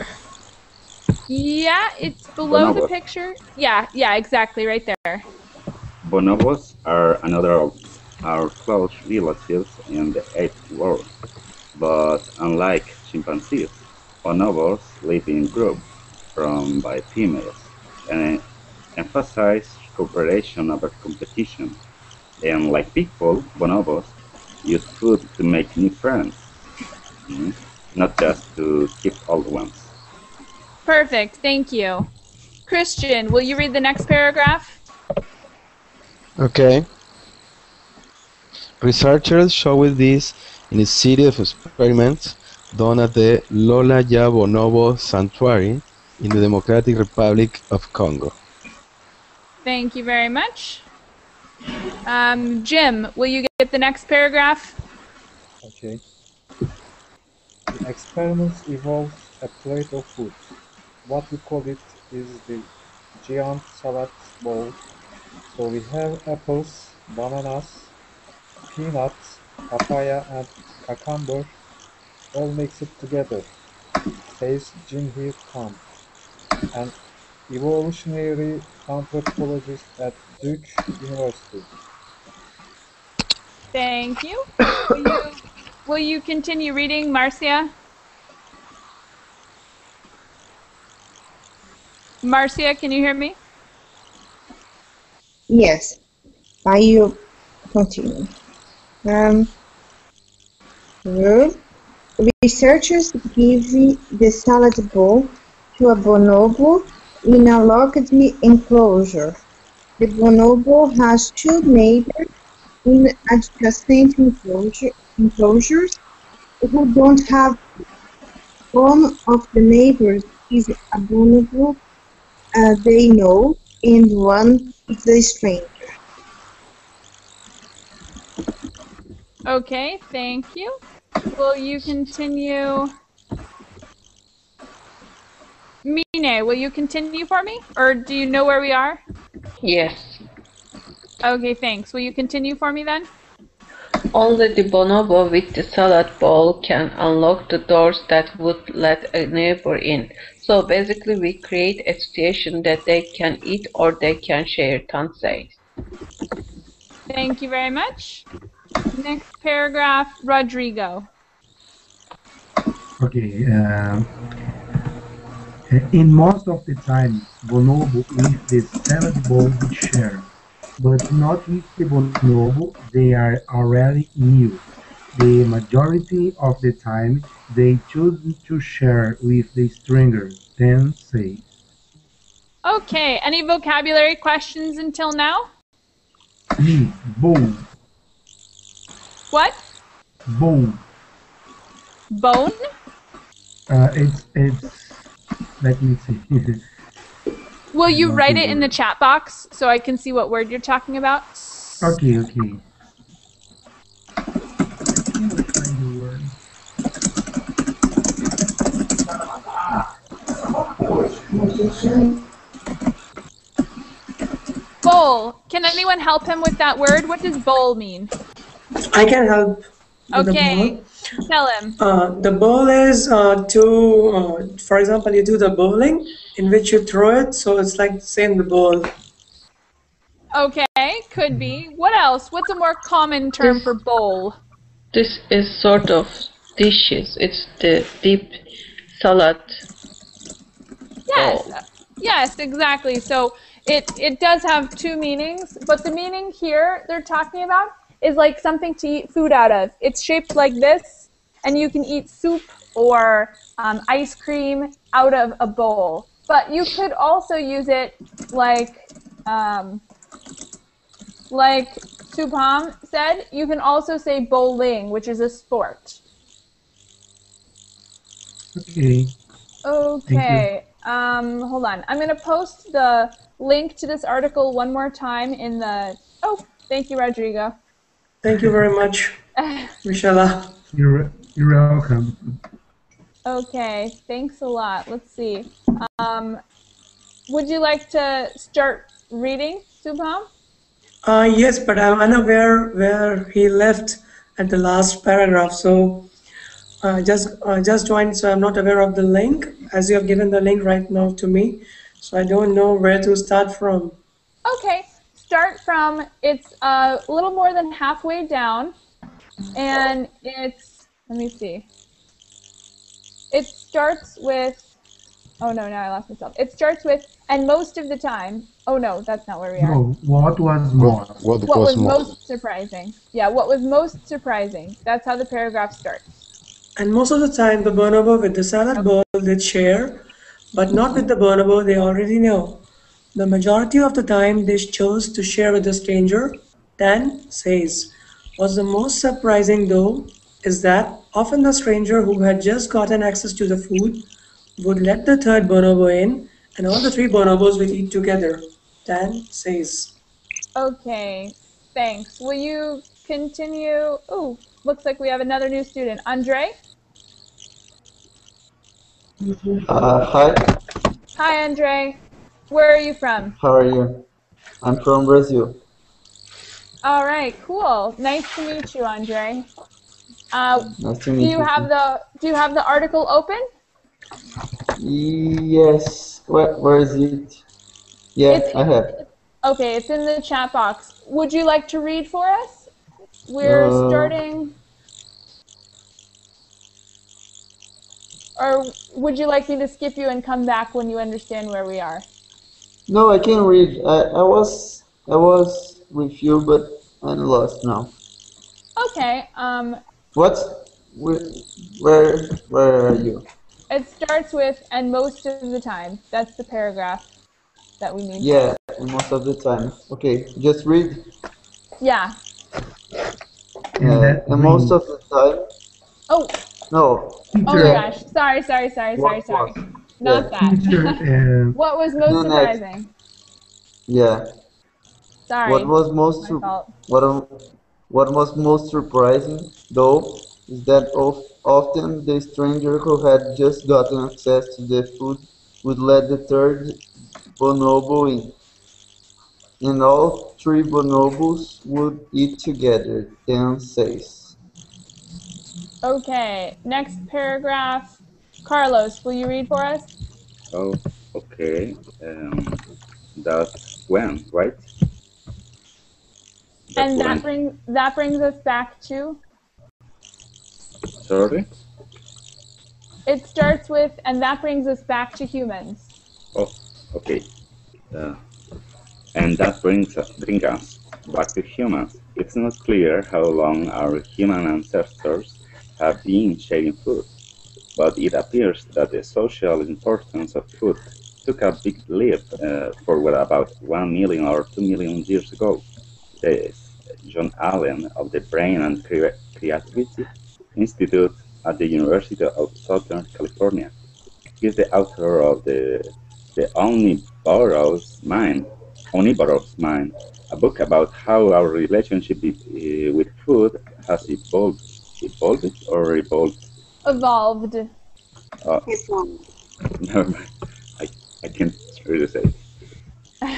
B: Yeah, it's below the picture. Yeah, yeah, exactly, right there.
L: Bonobos are another of our close relatives in the ape world, but unlike chimpanzees, bonobos live in groups formed by females and emphasize cooperation over competition. And like people, bonobos use food to make new friends, mm, not just to keep old ones.
B: Perfect. Thank you. Christian, will you read the next paragraph?
J: Okay. Researchers showed this in a series of experiments done at the Lola Ya Bonobo Sanctuary in the Democratic Republic of Congo.
B: Thank you very much. Um, Jim, will you get the next paragraph?
D: Okay. The experiments involve a plate of food. What we call it is the giant salad bowl. So we have apples, bananas, peanuts, papaya, and cucumber all mixed together, says Jingzhi Tan, an evolutionary anthropologist at Duke University.
B: Thank you. Will you, will you continue reading, Marcia? Marcia, can you hear me?
K: Yes, I will continue. Um, researchers give the salad bowl to a bonobo in a locked enclosure. The bonobo has two neighbors in adjacent enclosure, enclosures who don't have. One of the neighbors is a bonobo uh, they know, and one is a stranger.
B: Okay, thank you. Will you continue? Mine, will you continue for me? Or do you know where we are?
M: Yes.
B: Okay, thanks. Will you continue for me then?
M: Only the bonobo with the salad bowl can unlock the doors that would let a neighbor in. So basically, we create a situation that they can eat or they can share, Tan says.
B: Thank you very much. Next paragraph, Rodrigo.
H: Okay. Um, in most of the time, bonobo leave the salad bowl with share, but not with the bonobo. They are already new. The majority of the time, they choose to share with the stranger. Then say,
B: Okay, any vocabulary questions until now?
H: bowl,
B: What?
H: bowl.
B: Bone?
H: Uh, it's it's. Let me see.
B: Will you write it in the chat box so I can see what word you're talking about?
H: okay, okay.
B: Bowl. Can anyone help him with that word? What does bowl mean?
N: I can help.
B: Okay, tell him.
N: Uh, the ball is uh, to, uh, for example, you do the bowling in which you throw it, so it's like saying the ball.
B: Okay, could be. What else? What's a more common term for bowl?
M: This is sort of dishes. It's the deep salad.
B: Yes. Yes, exactly. So it it does have two meanings, but the meaning here they're talking about is like something to eat food out of. It's shaped like this, and you can eat soup or um, ice cream out of a bowl. But you could also use it like um, like Supam said. You can also say bowling, which is a sport.
H: Okay.
B: Okay. Um, hold on. I'm going to post the link to this article one more time in the. Oh, thank you, Rodrigo.
N: Thank you very much, Michaela.
H: You're, you're welcome.
B: Okay, thanks a lot. Let's see. Um, would you like to start reading, Subham?
N: Uh, yes, but I'm unaware where he left at the last paragraph. So uh, just uh, just joined, so I'm not aware of the link. As you have given the link right now to me, so I don't know where to start from.
B: Okay, start from. It's a little more than halfway down, and it's. Let me see. It starts with. Oh no! Now I lost myself. It starts with, and most of the time. Oh no, that's not where we are.
H: No, what was more?
B: what was most surprising? Yeah, what was most surprising? That's how the paragraph starts.
N: And most of the time, the bonobo with the salad bowl they share, but not with the bonobo they already know. The majority of the time, they chose to share with a stranger. Dan says, What's the most surprising though is that often the stranger who had just gotten access to the food would let the third bonobo in, and all the three bonobos would eat together. Dan says,
B: Okay, thanks. Will you continue? Oh, looks like we have another new student. Andre?
O: Uh, hi,
B: Hi, Andre. Where are you from?
O: how are you? I'm from Brazil.
B: All right, cool. Nice to meet you, Andre. Uh,
O: Nice to
B: do
O: meet
B: you
O: you.
B: have the Do you have the article open?
O: Yes, where, where is it? Yeah,
B: It's-
O: I have.
B: Okay, it's in the chat box. Would you like to read for us? We're
O: Uh,
B: starting. Or would you like me to skip you and come back when you understand where we are?
O: No, I can read. I, I was I was with you, but I'm lost now.
B: Okay. Um,
O: What? Where where, where are you?
B: it starts with and most of the time. That's the paragraph that we need.
O: Yeah, most of the time. Okay, just read.
B: Yeah.
O: Uh, and most of the time.
B: Oh.
O: No.
B: Oh my gosh. Sorry. Sorry. Sorry. Sorry.
O: What
B: Sorry.
O: was?
B: Not
O: Yeah.
H: Teacher,
B: that.
H: uh,
B: what was most
O: No, next.
B: surprising?
O: Yeah.
B: Sorry.
O: What was most
B: My
O: sur-
B: fault.
O: what am- what was most surprising though is that of, often the stranger who had just gotten access to the food would let the third bonobo eat. And all three bonobos would eat together, Dan says.
B: Okay. Next paragraph. Carlos, will you read for us?
L: Oh, okay. Um, that's when, right? That's
B: and that
L: when.
B: brings that brings us back to
L: Sorry?
B: it starts with and that brings us back to humans.
L: Oh, okay. Uh, and that brings us, brings us back to humans. It's not clear how long our human ancestors have been sharing food, but it appears that the social importance of food took a big leap uh, forward about one million or two million years ago. The John Allen of the Brain and Crea- Creativity Institute at the University of Southern California. He's the author of the the Omnivorous Mind, Omnivorous Mind, a book about how our relationship with, uh, food has evolved, evolved or evolved.
B: Evolved.
L: Uh, never mind. I, I can't really say.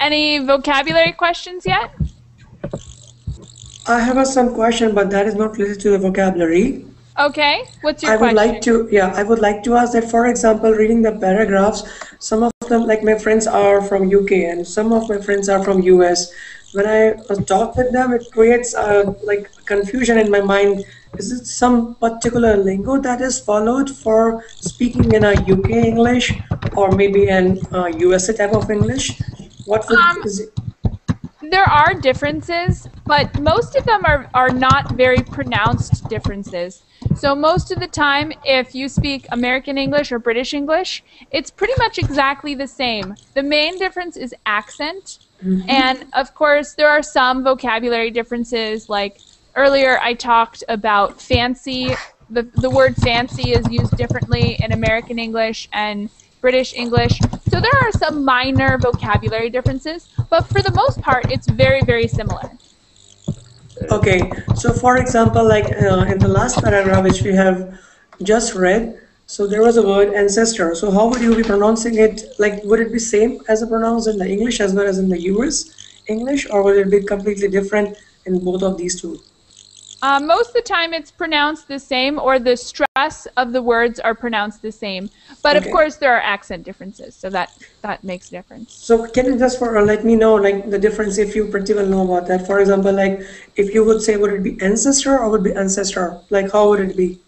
B: Any vocabulary questions yet?
N: I have a, some question, but that is not related to the vocabulary.
B: Okay. What's your
N: I would like to, yeah, I would like to ask that, for example, reading the paragraphs, some of of them, like my friends are from UK and some of my friends are from US. When I talk with them, it creates uh, like confusion in my mind. Is it some particular lingo that is followed for speaking in a UK English or maybe an uh, USA type of English? What would,
B: Um,
N: is it?
B: There are differences, but most of them are, are not very pronounced differences. So most of the time, if you speak American English or British English, it's pretty much exactly the same. The main difference is accent, mm-hmm. and of course, there are some vocabulary differences. Like earlier, I talked about fancy. The, the word fancy is used differently in American English and British English. So there are some minor vocabulary differences, but for the most part, it's very, very similar.
N: Okay, so for example, like uh, in the last paragraph which we have just read, so there was a word ancestor. So how would you be pronouncing it? Like, would it be same as pronounced in the English as well as in the US English, or would it be completely different in both of these two?
B: Uh, most of the time, it's pronounced the same, or the stress of the words are pronounced the same. But
N: Okay.
B: of course, there are accent differences, so that that makes a difference.
N: So can you just for uh, let me know like the difference if you pretty well know about that? For example, like if you would say would it be ancestor or would it be ancestor? Like how would it be?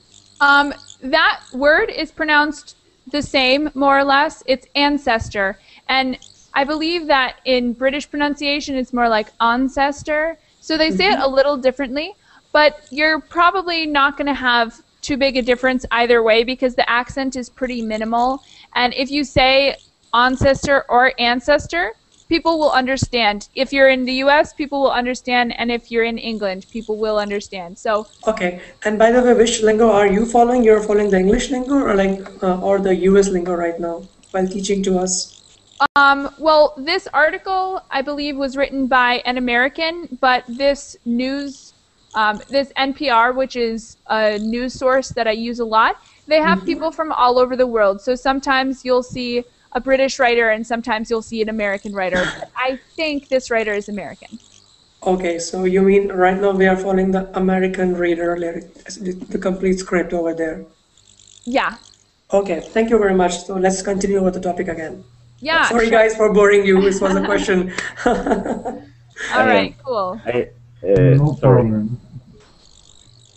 B: Um, that word is pronounced the same, more or less. It's ancestor. And I believe that in British pronunciation, it's more like ancestor. So they say it a little differently, but you're probably not going to have too big a difference either way because the accent is pretty minimal. And if you say ancestor or ancestor, people will understand. If you're in the US, people will understand. And if you're in England, people will understand. So
N: Okay. And by the way, which lingo are you following? You're following the English lingo or like uh, or the US lingo right now while teaching to us?
B: Um, well, this article, I believe, was written by an American, but this news, um, this NPR, which is a news source that I use a lot, they have people from all over the world. So sometimes you'll see a British writer and sometimes you'll see an American writer. But I think this writer is American.
N: Okay, so you mean right now we are following the American reader the, the complete script over there.
B: Yeah.
N: Okay, thank you very much. So let's continue with the topic again.
B: Yeah.
N: Sorry
B: sure.
N: guys for boring you. This was a question.
B: All right, cool.
L: I, uh,
H: No
L: sorry.
H: problem.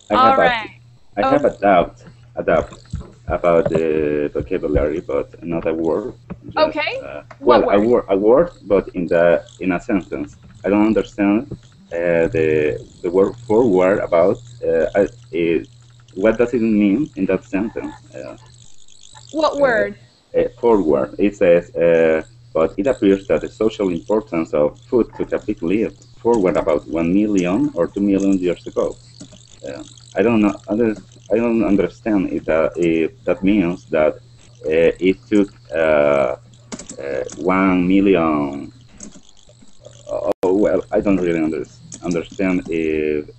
L: I
B: All
L: have
B: right.
L: a, I have a doubt, a doubt about the vocabulary, but not a word. Just,
B: Okay.
L: Uh,
B: What
L: well, a
B: word?
L: word, a word, but in the in a sentence. I don't understand uh, the the word forward about. Uh, I, it, what does it mean in that sentence? Uh,
B: What word?
L: uh, forward. It says, uh, but it appears that the social importance of food took a big leap forward about one million or two million years ago. Uh, I don't know. I don't understand if that if that means that uh, it took uh, uh, one million. Oh well, I don't really under, understand if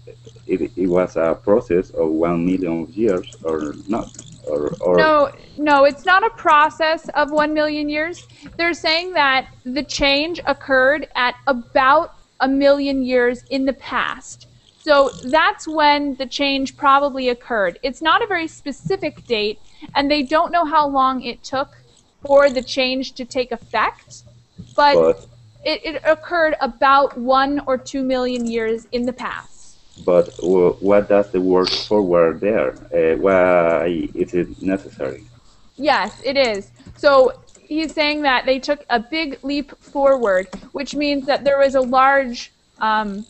L: it, it was a process of one million years or not, or or
B: No, no, it's not a process of one million years. They're saying that the change occurred at about a million years in the past. So that's when the change probably occurred. It's not a very specific date, and they don't know how long it took for the change to take effect, but
L: but
B: it, it occurred about one or two million years in the past.
L: But what does the word forward there? Uh, why is it necessary?
B: Yes, it is. So he's saying that they took a big leap forward, which means that there was a large, um,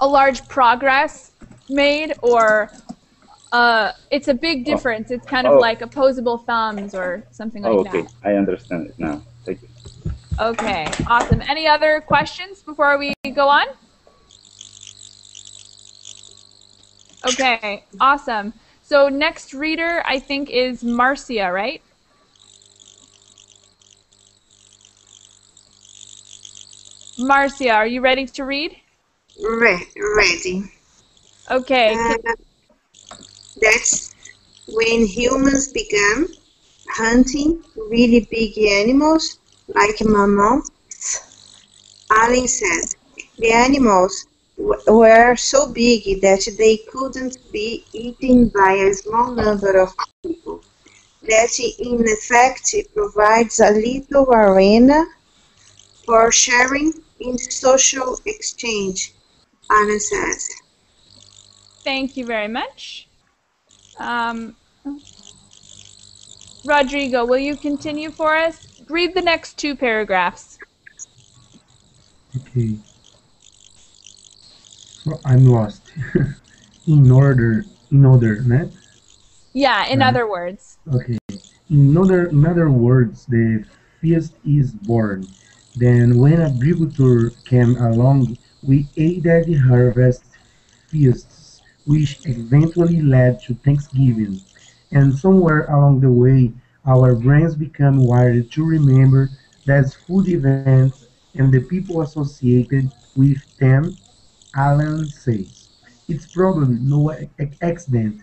B: a large progress made, or uh, it's a big difference. It's kind of
L: Oh.
B: like opposable thumbs or something like
L: Oh, okay,
B: that.
L: I understand it now. Thank you.
B: Okay, awesome. Any other questions before we go on? Okay, awesome. So next reader, I think, is Marcia, right? Marcia, are you ready to read?
K: Re- ready.
B: Okay.
K: Uh, that's when humans began hunting really big animals like mammoths. Allen said the animals w- were so big that they couldn't be eaten by a small number of people. that in effect provides a little arena for sharing in social exchange, Anna says.
B: Thank you very much. Um, Rodrigo, will you continue for us? Read the next two paragraphs.
H: Okay. So I'm lost. in order, in order, né?
B: Yeah, in
H: Right.
B: other words.
H: Okay. In other, in other words, the feast is born. Then, when a agriculture came along, we aided the harvest feasts, which eventually led to Thanksgiving. And somewhere along the way, our brains become wired to remember those food events and the people associated with them, Allen says. It's probably no accident.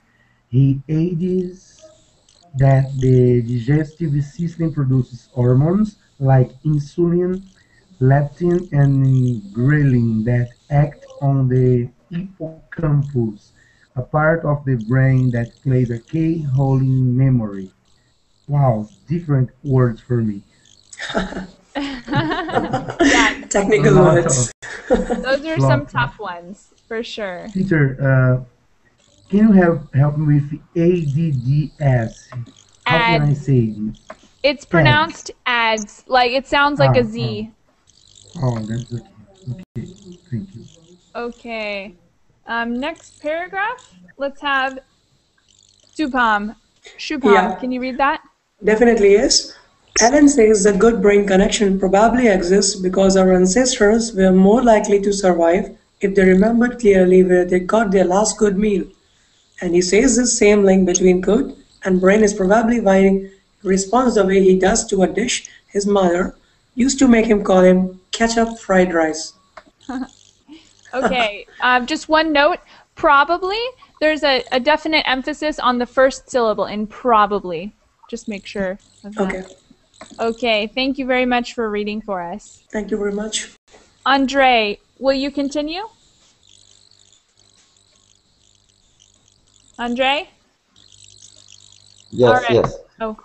H: He adds that the digestive system produces hormones like insulin, leptin, and ghrelin that act on the hippocampus, a part of the brain that plays a key role in memory. Wow, different words for me.
B: yeah,
N: Technical
H: A lot
N: words.
B: those are
H: lot
B: some tough ones for sure.
H: Teacher, uh, can you help help me with ADDS? How can I say it?
B: It's pronounced ads. Like it sounds like a
H: Ah,
B: Z.
H: Oh, that's okay. Okay, thank you.
B: Okay. Um, next paragraph. Let's have Supam. Shupam,
N: Yeah.
B: can you read that?
N: Definitely yes. Allen says the good brain connection probably exists because our ancestors were more likely to survive if they remembered clearly where they got their last good meal. And he says this same link between good and brain is probably why he responds the way he does to a dish his mother used to make him call him ketchup fried rice.
B: Okay. um, just one note. Probably there's a, a definite emphasis on the first syllable in probably. Just make sure of that.
N: Okay.
B: Okay. Thank you very much for reading for us.
N: Thank you very much.
B: Andre, will you continue? Andre?
O: Yes,
B: All right.
O: yes.
B: Oh,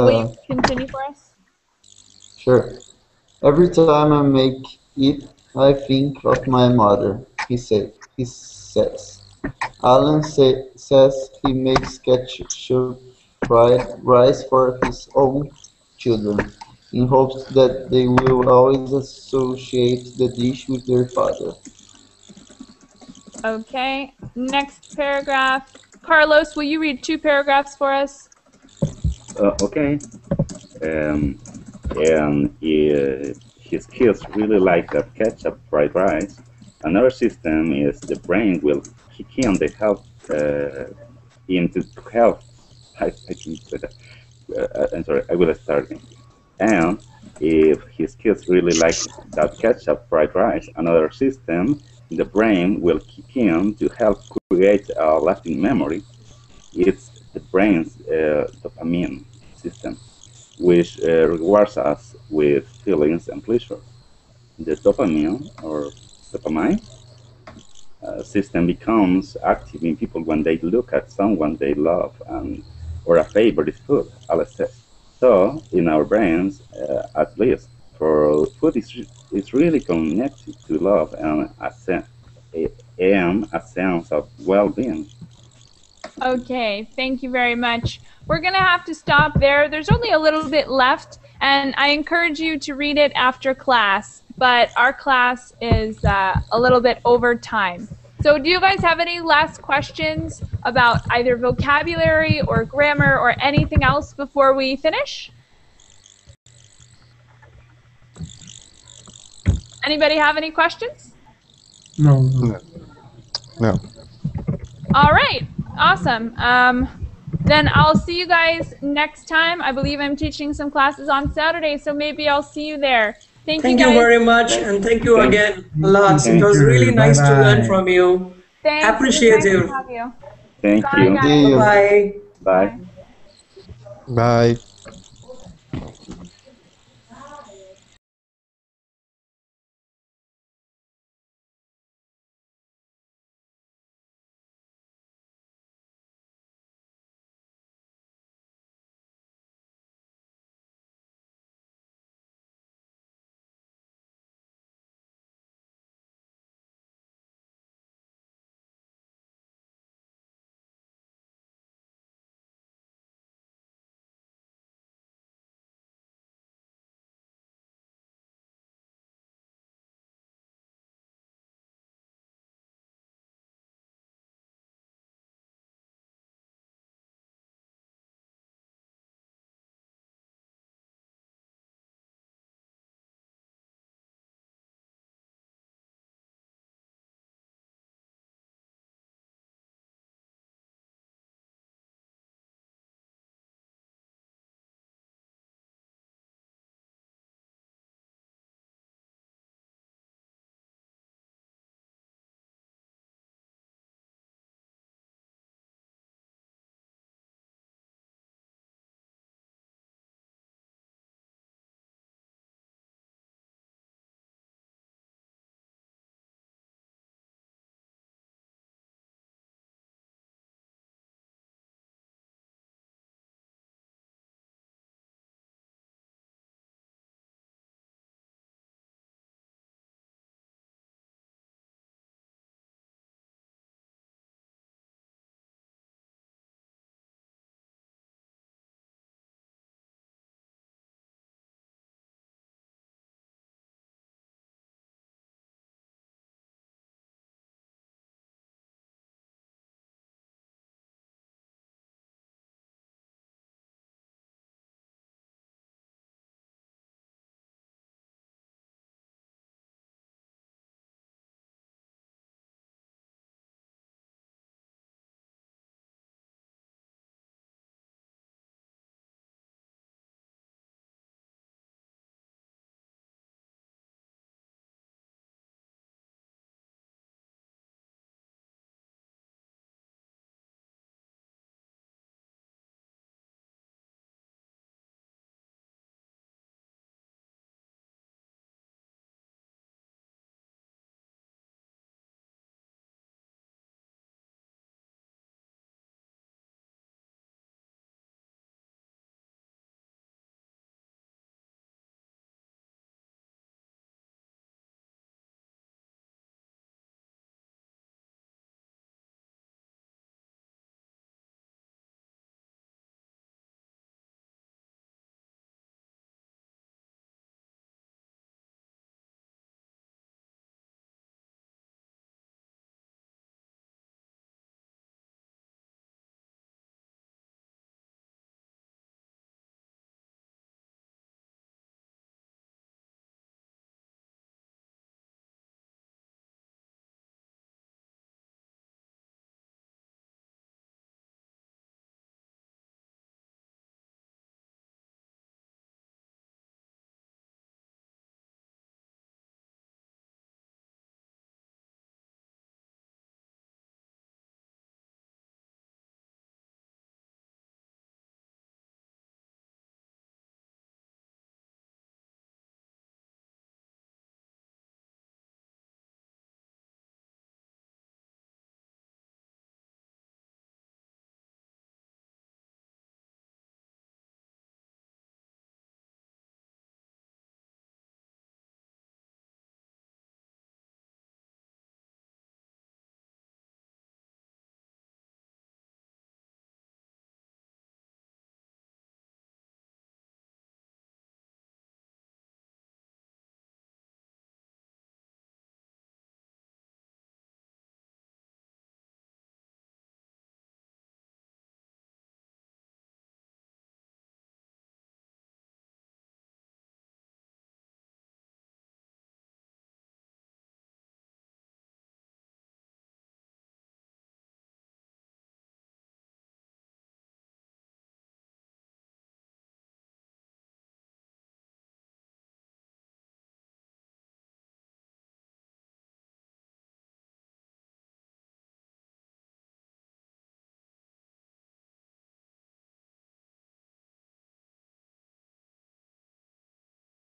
B: will
O: Uh,
B: you continue for us?
O: sure. Every time I make it, I think of my mother, he, say, he says. Alan say, says he makes ketchup fried rice for his own children, in hopes that they will always associate the dish with their father.
B: Okay. Next paragraph. Carlos, will you read two paragraphs for us?
L: Uh, okay. Um, and uh, his kids really like that ketchup fried rice. Another system is the brain will kick in the help uh, into help. I, I can say that. Uh, I'm sorry, I will start again. And if his kids really like that ketchup fried rice, another system, the brain will kick in to help create a lasting memory. It's the brain's uh, dopamine system, which uh, rewards us with feelings and pleasure. The dopamine or dopamine uh, system becomes active in people when they look at someone they love and or a favorite food, Alice says. So, in our brains, uh, at least, for food is, is really connected to love and a, sense, and a sense of well-being.
B: Okay, thank you very much. We're going to have to stop there. There's only a little bit left, and I encourage you to read it after class, but our class is uh, a little bit over time. So, do you guys have any last questions about either vocabulary or grammar or anything else before we finish? Anybody have any questions?
H: No, no.
J: No.
B: All right, awesome. Um, then I'll see you guys next time. I believe I'm teaching some classes on Saturday, so maybe I'll see you there. Thank,
N: Thank
B: you
N: you very much, and thank you
L: Thank-
N: again a lot.
L: Thank
N: It was
H: you.
N: really nice to
H: Bye-bye.
N: learn from you.
B: Thanks. It
N: Appreciate
B: nice
N: you.
B: you.
L: Thank
B: Bye,
L: you.
B: guys.
O: See you.
N: Bye.
L: Bye.
J: Bye.